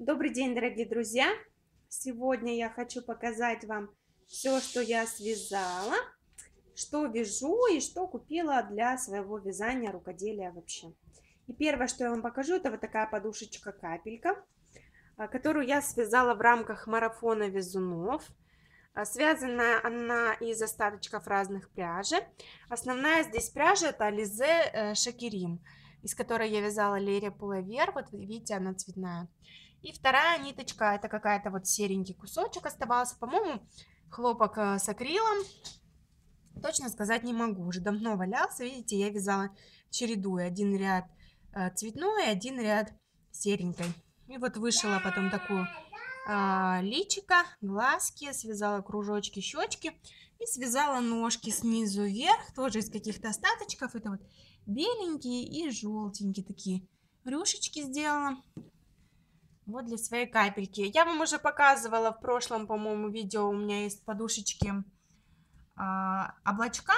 Добрый день, дорогие друзья! Сегодня я хочу показать вам все, что я связала, что вяжу и что купила для своего вязания, рукоделия вообще. И первое, что я вам покажу, это вот такая подушечка-капелька, а, которую я связала в рамках марафона вязунов. А, связана она из остаточков разных пряжи. Основная здесь пряжа это Ализе э, Шакирим, из которой я вязала Лерия Пуловер. Вот видите, она цветная. И вторая ниточка, это какая-то вот серенький кусочек оставался, по-моему, хлопок э, с акрилом. Точно сказать не могу, уже давно валялся, видите, я вязала чередуя один ряд э, цветной, один ряд серенькой. И вот вышила потом такую а, личика, глазки, связала кружочки, щечки и связала ножки снизу вверх, тоже из каких-то остаточков. Это вот беленькие и желтенькие такие рюшечки сделала. Вот для своей капельки. Я вам уже показывала в прошлом, по-моему, видео. У меня есть подушечки э, облачка.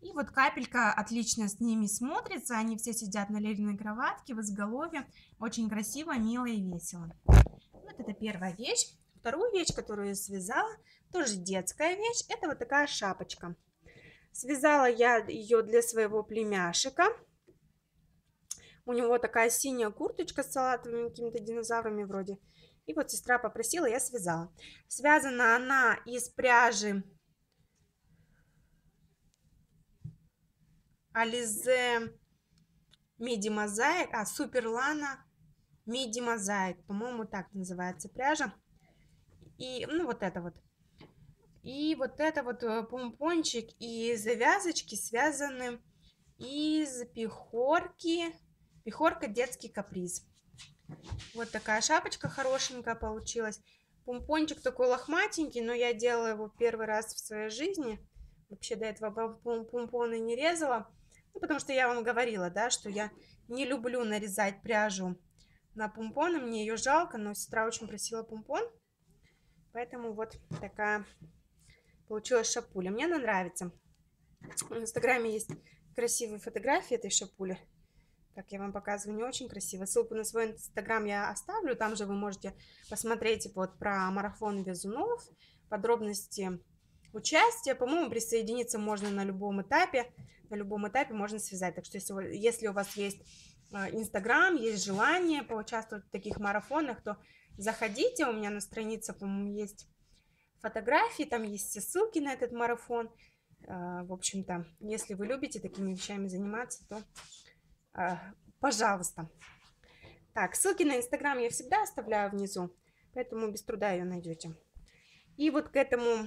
И вот капелька отлично с ними смотрится. Они все сидят на лериной кроватке в изголовье. Очень красиво, мило и весело. Вот это первая вещь. Вторую вещь, которую я связала, тоже детская вещь. Это вот такая шапочка. Связала я ее для своего племяшика. У него такая синяя курточка с салатовыми какими-то динозаврами вроде. И вот сестра попросила, я связала. Связана она из пряжи Ализе Миди Мозаик, а Суперлана Миди Мозаик, по-моему, так называется пряжа. И, ну, вот это вот. И вот это вот э, помпончик и завязочки связаны из пехорки Пехорка детский каприз. Вот такая шапочка хорошенькая получилась. Помпончик такой лохматенький, но я делала его первый раз в своей жизни. Вообще до этого помпоны не резала. Ну, потому что я вам говорила, да, что я не люблю нарезать пряжу на помпоны. Мне ее жалко, но сестра очень просила помпон. Поэтому вот такая получилась шапуля. Мне она нравится. В инстаграме есть красивые фотографии этой шапули. Так, я вам показываю, не очень красиво. Ссылку на свой инстаграм я оставлю. Там же вы можете посмотреть вот про марафон вязунов, подробности участия. По-моему, присоединиться можно на любом этапе. На любом этапе можно связать. Так что если, если у вас есть а, инстаграм, есть желание поучаствовать в таких марафонах, то заходите. У меня на странице, по-моему, есть фотографии, там есть все ссылки на этот марафон. А, в общем-то, если вы любите такими вещами заниматься, то пожалуйста. Так, ссылки на Инстаграм я всегда оставляю внизу, поэтому без труда ее найдете. И вот к этому,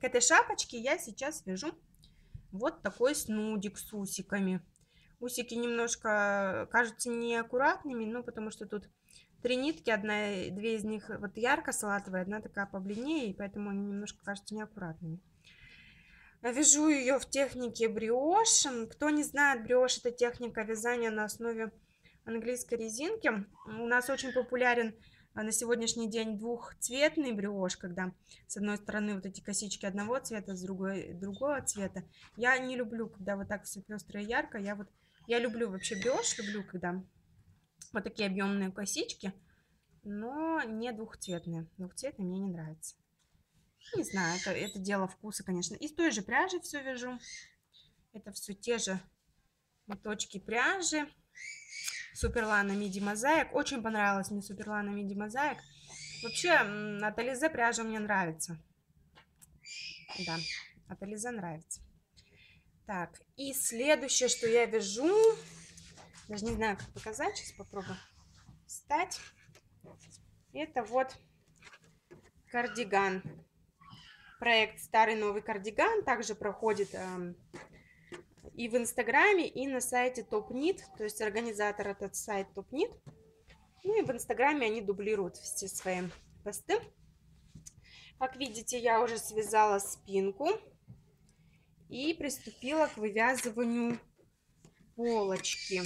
к этой шапочке я сейчас вяжу вот такой снудик с усиками. Усики немножко кажутся неаккуратными, ну, потому что тут три нитки, одна, две из них вот ярко-салатовая, одна такая побледнее, и поэтому они немножко кажутся неаккуратными. Вяжу ее в технике бриош. Кто не знает, бриош это техника вязания на основе английской резинки. У нас очень популярен а, на сегодняшний день двухцветный бриош, когда с одной стороны вот эти косички одного цвета, с другой другого цвета. Я не люблю, когда вот так все пестро и ярко. Я вот я люблю вообще бриош, люблю, когда вот такие объемные косички, но не двухцветные. Двухцветные мне не нравится. Не знаю, это, это дело вкуса, конечно. Из той же пряжи все вяжу. Это все те же моточки пряжи. Суперлана Миди Мозаик. Очень понравилась мне Суперлана Миди Мозаик. Вообще, от Ализе пряжа мне нравится. Да, от Ализе нравится. Так, и следующее, что я вяжу, даже не знаю, как показать, сейчас попробую встать. Это вот кардиган проект «Старый новый кардиган» также проходит э, и в Инстаграме, и на сайте TopNit, то есть организатор этот сайт TopNit. Ну и в Инстаграме они дублируют все свои посты. Как видите, я уже связала спинку и приступила к вывязыванию полочки.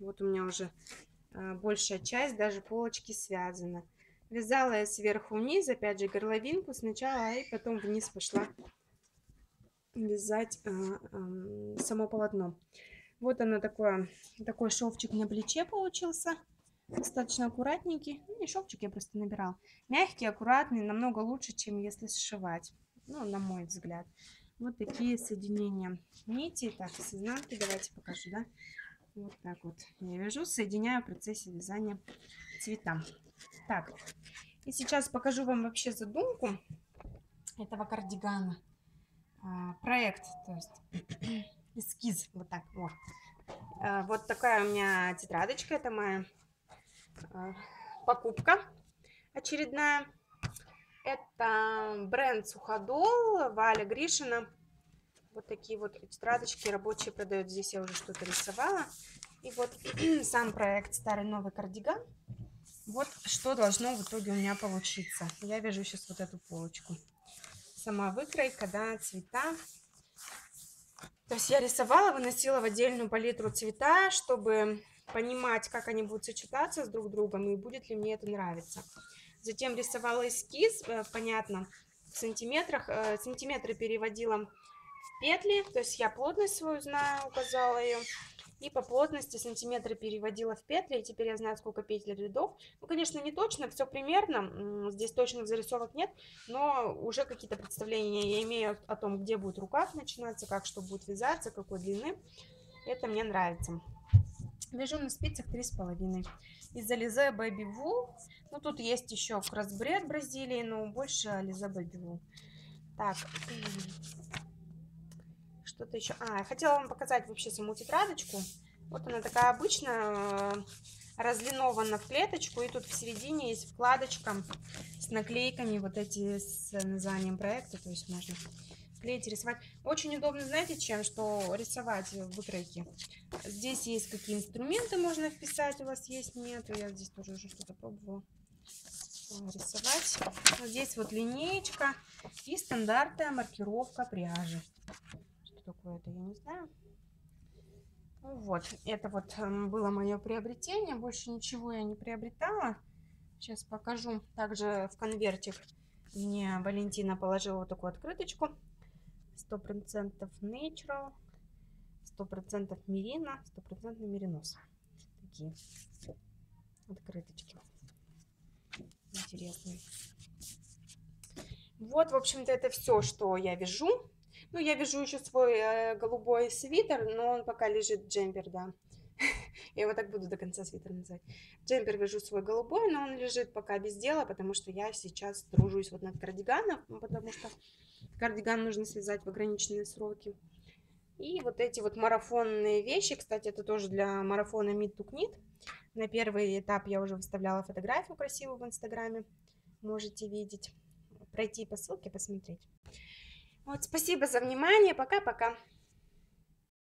Вот у меня уже э, большая часть, даже полочки связана. Вязала я сверху вниз, опять же, горловинку сначала, и потом вниз пошла вязать э, э, само полотно. Вот оно такое, такой шовчик на плече получился. Достаточно аккуратненький. Ну, не шовчик я просто набирал. Мягкий, аккуратный, намного лучше, чем если сшивать. Ну, на мой взгляд. Вот такие соединения нити. Так, с изнанки давайте покажу, да? Вот так вот я вяжу, соединяю в процессе вязания цвета. Так, и сейчас покажу вам вообще задумку этого кардигана. А, проект, то есть эскиз, вот так, вот. А, вот такая у меня тетрадочка, это моя а, покупка очередная. Это бренд Суходол, Валя Гришина. Вот такие вот тетрадочки рабочие продают. Здесь я уже что-то рисовала. И вот сам проект «Старый новый кардиган». Вот что должно в итоге у меня получиться. Я вяжу сейчас вот эту полочку. Сама выкройка, да, цвета. То есть я рисовала, выносила в отдельную палитру цвета, чтобы понимать, как они будут сочетаться с друг другом и будет ли мне это нравиться. Затем рисовала эскиз, э, понятно, в сантиметрах. Э, сантиметры переводила петли, то есть я плотность свою знаю, указала ее. И по плотности сантиметры переводила в петли, и теперь я знаю, сколько петель рядов. Ну, конечно, не точно, все примерно, здесь точных зарисовок нет, но уже какие-то представления я имею о том, где будет рукав начинаться, как что будет вязаться, какой длины. Это мне нравится. Вяжу на спицах 3,5. Из Ализе Baby Wool. Ну, тут есть еще кроссбред Бразилии, но больше Ализе Baby Wool. Так, что-то еще. А, я хотела вам показать вообще саму тетрадочку. Вот она такая обычная, э, разлинована в клеточку. И тут в середине есть вкладочка с наклейками, вот эти с названием проекта. То есть можно клеить, рисовать. Очень удобно, знаете, чем? Что рисовать в выкройке. Здесь есть какие инструменты можно вписать, у вас есть, нету. Я здесь тоже уже что-то пробовала рисовать. Вот здесь вот линеечка и стандартная маркировка пряжи такое это, я не знаю. Вот, это вот эм, было мое приобретение. Больше ничего я не приобретала. Сейчас покажу. Также в конвертик мне Валентина положила вот такую открыточку. 100% natural, 100% мерина, 100% меринос. Такие открыточки. Интересные. Вот, в общем-то, это все, что я вяжу. Ну, я вяжу еще свой э, голубой свитер, но он пока лежит джемпер, да. Я его так буду до конца свитера называть. Джемпер вяжу свой голубой, но он лежит пока без дела, потому что я сейчас тружусь вот над кардиганом, потому что кардиган нужно связать в ограниченные сроки. И вот эти вот марафонные вещи, кстати, это тоже для марафона Meet to Knit. На первый этап я уже выставляла фотографию красивую в Инстаграме. Можете видеть. Пройти по ссылке, посмотреть. Вот, спасибо за внимание. Пока-пока.